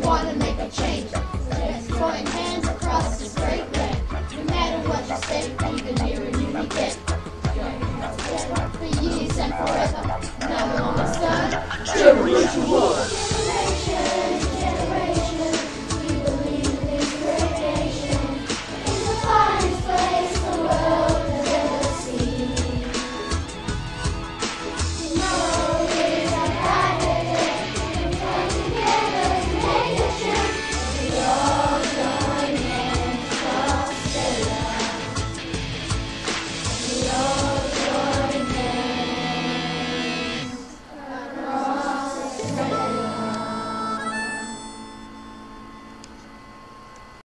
want to make a change. Just hands across this great land. No matter what you say, even nearer you we. For years and forever, now we're on the sun. Do what you want.